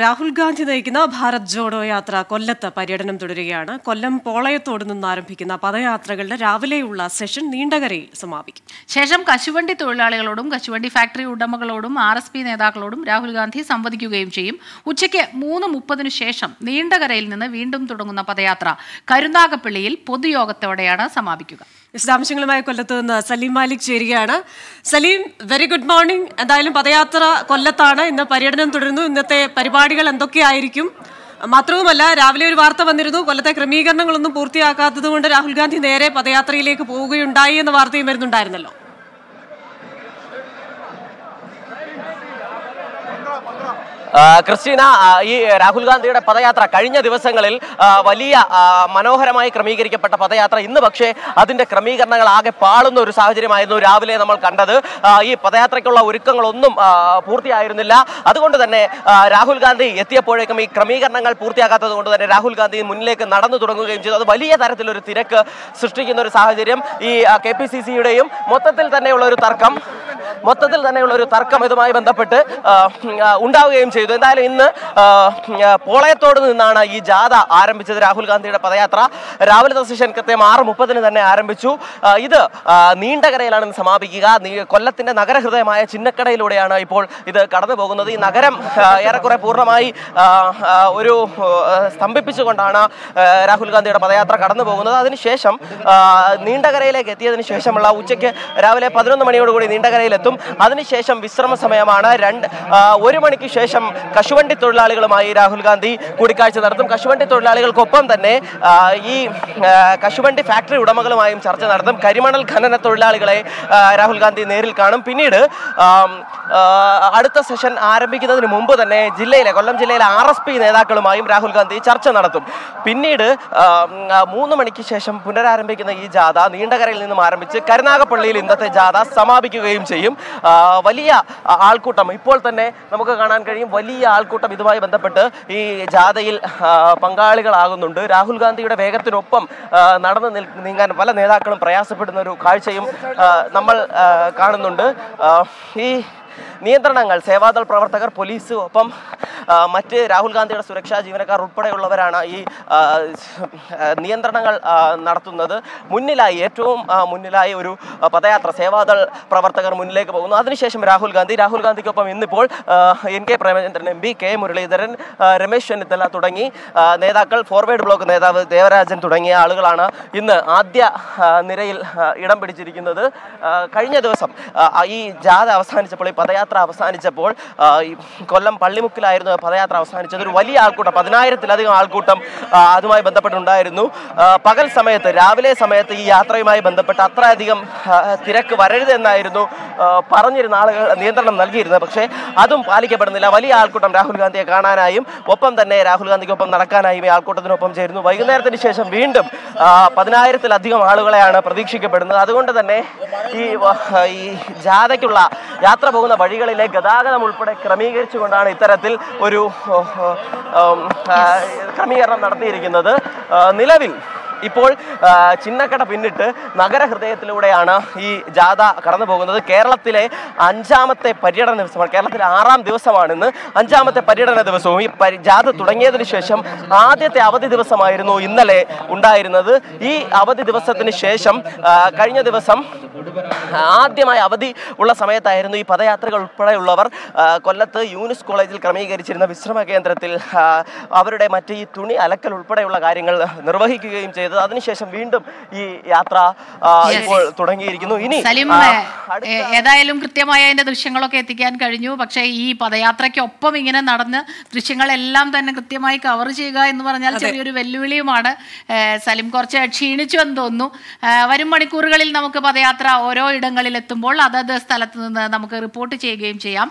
രാഹുൽ ഗാന്ധി നയിക്കുന്ന ഭാരത് ജോഡോ യാത്ര കൊല്ലത്ത് പര്യടനം തുടരുകയാണ്. കൊല്ലം പോളയത്തോട് നിന്ന് ആരംഭിക്കുന്ന പദയാത്രകളുടെ രാവിലെയുള്ള സെഷൻ നീണ്ടകരയിൽ സമാപിക്കും. ശേഷം കശുവണ്ടി തൊഴിലാളികളോടും കശുവണ്ടി ഫാക്ടറി ഉടമകളോടും ആർ എസ് പി നേതാക്കളോടും രാഹുൽ ഗാന്ധി സംവദിക്കുകയും ചെയ്യും. ഉച്ചയ്ക്ക് മൂന്ന് മുപ്പതിനു ശേഷം നീണ്ടകരയിൽ നിന്ന് വീണ്ടും തുടങ്ങുന്ന പദയാത്ര കരുനാഗപ്പള്ളിയിൽ പൊതുയോഗത്തോടെയാണ് സമാപിക്കുക. വിശദാംശങ്ങളുമായി കൊല്ലത്ത് നിന്ന് സലീം മാലിക് ചേരുകയാണ്. സലീം വെരി ഗുഡ് മോർണിംഗ് എന്തായാലും പദയാത്ര കൊല്ലത്താണ്. ഇന്ന് പര്യടനം തുടരുന്നു. ഇന്നത്തെ പരിപാടികൾ എന്തൊക്കെയായിരിക്കും മാത്രവുമല്ല രാവിലെ ഒരു വാർത്ത വന്നിരുന്നു. കൊല്ലത്തെ ക്രമീകരണങ്ങളൊന്നും പൂർത്തിയാക്കാത്തതുകൊണ്ട് രാഹുൽ ഗാന്ധി നേരെ പദയാത്രയിലേക്ക് പോവുകയുണ്ടായി എന്ന വാർത്തയും വരുന്നുണ്ടായിരുന്നല്ലോ. ക്രിസ്റ്റീന ഈ രാഹുൽ ഗാന്ധിയുടെ പദയാത്ര കഴിഞ്ഞ ദിവസങ്ങളിൽ വലിയ മനോഹരമായി ക്രമീകരിക്കപ്പെട്ട പദയാത്ര. ഇന്ന് പക്ഷേ അതിന്റെ ക്രമീകരണങ്ങൾ ആകെ പാളുന്ന ഒരു സാഹചര്യമായിരുന്നു രാവിലെ നമ്മൾ കണ്ടത്. ഈ പദയാത്രയ്ക്കുള്ള ഒരുക്കങ്ങളൊന്നും പൂർത്തിയായിരുന്നില്ല. അതുകൊണ്ട് തന്നെ രാഹുൽ ഗാന്ധി എത്തിയപ്പോഴേക്കും ഈ ക്രമീകരണങ്ങൾ പൂർത്തിയാകാത്തത് കൊണ്ട് തന്നെ രാഹുൽ ഗാന്ധി മുന്നിലേക്ക് നടന്നു തുടങ്ങുകയും ചെയ്തു. അത് വലിയ തരത്തിലൊരു തിരക്ക് സൃഷ്ടിക്കുന്ന ഒരു സാഹചര്യം. ഈ കെ പി സി സിയുടെയും മൊത്തത്തിൽ തന്നെയുള്ള ഒരു തർക്കം. മൊത്തത്തിൽ തന്നെയുള്ള ഒരു തർക്കം ഇതുമായി ബന്ധപ്പെട്ട് ഉണ്ടാവുകയും ചെയ്തു. എന്തായാലും ഇന്ന് പോളയത്തോട് നിന്നാണ് ഈ ജാഥ ആരംഭിച്ചത് രാഹുൽ ഗാന്ധിയുടെ പദയാത്ര. രാവിലത്തെ സെഷൻ കൃത്യം ആറ് മുപ്പതിന് തന്നെ ആരംഭിച്ചു. ഇത് നീണ്ടകരയിലാണ് ഇന്ന് സമാപിക്കുക. കൊല്ലത്തിന്റെ നഗരഹൃദയമായ ചിന്നക്കടയിലൂടെയാണ് ഇപ്പോൾ ഇത് കടന്നു പോകുന്നത്. ഈ നഗരം ഏറെക്കുറെ പൂർണമായി ഒരു സ്തംഭിപ്പിച്ചുകൊണ്ടാണ് രാഹുൽ ഗാന്ധിയുടെ പദയാത്ര കടന്നു പോകുന്നത്. അതിനുശേഷം നീണ്ടകരയിലേക്ക് എത്തിയതിനു ശേഷമുള്ള ഉച്ചയ്ക്ക് രാവിലെ പതിനൊന്ന് മണിയോടുകൂടി നീണ്ടകരയിലെത്തും. അതിനുശേഷം വിശ്രമ സമയമാണ്. രണ്ട് ഒരു മണിക്ക് ശേഷം കശുവണ്ടി തൊഴിലാളികളുമായി രാഹുൽ ഗാന്ധി കൂടിക്കാഴ്ച നടത്തും. കശുവണ്ടി തൊഴിലാളികൾക്കൊപ്പം തന്നെ ഈ കശുവണ്ടി ഫാക്ടറി ഉടമകളുമായും ചർച്ച നടത്തും. കരിമണൽ ഖനന തൊഴിലാളികളെ രാഹുൽ ഗാന്ധി നേരിൽ കാണും. പിന്നീട് അടുത്ത സെഷൻ ആരംഭിക്കുന്നതിന് മുമ്പ് തന്നെ ജില്ലയിലെ കൊല്ലം ജില്ലയിലെ ആർ എസ് പി നേതാക്കളുമായും രാഹുൽ ഗാന്ധി ചർച്ച നടത്തും. പിന്നീട് മൂന്ന് മണിക്ക് ശേഷം പുനരാരംഭിക്കുന്ന ഈ ജാഥ നീണ്ടകരയിൽ നിന്നും ആരംഭിച്ച് കരുനാഗപ്പള്ളിയിൽ ഇന്നത്തെ ജാഥ സമാപിക്കുകയും ചെയ്യും. വലിയ ആൾക്കൂട്ടം. ഇപ്പോൾ തന്നെ നമുക്ക് കാണാൻ കഴിയും വലിയ ആൾക്കൂട്ടം ഇതുമായി ബന്ധപ്പെട്ട് ഈ ജാഥയിൽ പങ്കാളികളാകുന്നുണ്ട്. രാഹുൽ ഗാന്ധിയുടെ വേഗത്തിനൊപ്പം നടന്നു നീങ്ങാൻ പല നേതാക്കളും പ്രയാസപ്പെടുന്ന ഒരു കാഴ്ചയും നമ്മൾ കാണുന്നുണ്ട്. ഈ നിയന്ത്രണങ്ങൾ സേവാദൾ പ്രവർത്തകർ പോലീസ് ഒപ്പം മറ്റ് രാഹുൽ ഗാന്ധിയുടെ സുരക്ഷാ ജീവനക്കാർ ഉൾപ്പെടെയുള്ളവരാണ് ഈ നിയന്ത്രണങ്ങൾ നടത്തുന്നത്. മുന്നിലായി ഏറ്റവും മുന്നിലായി ഒരു പദയാത്ര സേവാദൾ പ്രവർത്തകർ മുന്നിലേക്ക് പോകുന്നു. അതിനുശേഷം രാഹുൽ ഗാന്ധി രാഹുൽ ഗാന്ധിക്കൊപ്പം ഇന്നിപ്പോൾ N K Premachandran M P K Muraleedharan Ramesh Chennithala തുടങ്ങി നേതാക്കൾ ഫോർവേഡ് ബ്ലോക്ക് നേതാവ് ദേവരാജൻ തുടങ്ങിയ ആളുകളാണ് ഇന്ന് ആദ്യ നിരയിൽ ഇടം പിടിച്ചിരിക്കുന്നത്. കഴിഞ്ഞ ദിവസം ഈ ജാഥ അവസാനിച്ചപ്പോൾ ഈ പദയാത്ര അവസാനിച്ചപ്പോൾ കൊല്ലം പള്ളിമുക്കിലായിരുന്നു പദയാത്ര അവസാനിച്ചത്. ഒരു വലിയ ആൾക്കൂട്ടം പതിനായിരത്തിലധികം ആൾക്കൂട്ടം അതുമായി ബന്ധപ്പെട്ടുണ്ടായിരുന്നു പകൽ സമയത്ത് രാവിലെ സമയത്ത് ഈ യാത്രയുമായി ബന്ധപ്പെട്ട് അത്രയധികം തിരക്ക് വരരുത് എന്നായിരുന്നു പറഞ്ഞിരുന്ന ആളുകൾ നിയന്ത്രണം നൽകിയിരുന്നത്. പക്ഷേ അതും പാലിക്കപ്പെടുന്നില്ല. വലിയ ആൾക്കൂട്ടം രാഹുൽ ഗാന്ധിയെ കാണാനായും ഒപ്പം തന്നെ രാഹുൽ ഗാന്ധിക്കൊപ്പം നടക്കാനായും ഈ ആൾക്കൂട്ടത്തിനൊപ്പം ചേരുന്നു. വൈകുന്നേരത്തിന് ശേഷം വീണ്ടും പതിനായിരത്തിലധികം ആളുകളെയാണ് പ്രതീക്ഷിക്കപ്പെടുന്നത്. അതുകൊണ്ട് തന്നെ ഈ ഈ ജാഥയ്ക്കുള്ള യാത്ര പോകുന്ന വഴികളിലെ ഗതാഗതം ഉൾപ്പെടെ ക്രമീകരിച്ചുകൊണ്ടാണ് ഇത്തരത്തിൽ ഒരു ക്രമീകരണം നടത്തിയിരിക്കുന്നത്. നിലവിൽ ഇപ്പോൾ ചിന്നക്കട പിന്നിട്ട് നഗരഹൃദയത്തിലൂടെയാണ് ഈ ജാഥ കടന്നു പോകുന്നത്. കേരളത്തിലെ അഞ്ചാമത്തെ പര്യടന ദിവസമാണ്. കേരളത്തിലെ ആറാം ദിവസമാണ് ഇന്ന് അഞ്ചാമത്തെ പര്യടന ദിവസവും ഈ ജാഥ തുടങ്ങിയതിനു ശേഷം ആദ്യത്തെ അവധി ദിവസമായിരുന്നു ഇന്നലെ ഉണ്ടായിരുന്നത്. ഈ അവധി ദിവസത്തിന് ശേഷം കഴിഞ്ഞ ദിവസം ആദ്യമായി അവധി ഉള്ള സമയത്തായിരുന്നു ഈ പദയാത്രകൾ ഉൾപ്പെടെയുള്ളവർ കൊല്ലത്ത് യൂനിസ് കോളേജിൽ ക്രമീകരിച്ചിരുന്ന വിശ്രമ കേന്ദ്രത്തിൽ അവരുടെ മറ്റ് ഈ തുണി അലക്കൽ ഉൾപ്പെടെയുള്ള കാര്യങ്ങൾ നിർവഹിക്കുകയും ചെയ്തത്. അതിനുശേഷം വീണ്ടും ഈ യാത്ര ഇപ്പോൾ തുടങ്ങിയിരിക്കുന്നു. ഇനി ഏതായാലും കൃത്യമായ അതിന്റെ ദൃശ്യങ്ങളൊക്കെ എത്തിക്കാൻ കഴിഞ്ഞു. പക്ഷേ ഈ പദയാത്രയ്ക്കൊപ്പം ഇങ്ങനെ നടന്ന് ദൃശ്യങ്ങളെല്ലാം തന്നെ കൃത്യമായി കവർ ചെയ്യുക എന്ന് പറഞ്ഞാൽ ചെറിയൊരു വെല്ലുവിളിയുമാണ്. സലിം കുറച്ച് ക്ഷീണിച്ചു എന്ന് തോന്നുന്നു. വരും മണിക്കൂറുകളിൽ നമുക്ക് പദയാത്ര ഓരോ ഇടങ്ങളിൽ എത്തുമ്പോൾ അതത് സ്ഥലത്ത് നിന്ന് നമുക്ക് റിപ്പോർട്ട് ചെയ്യുകയും ചെയ്യാം.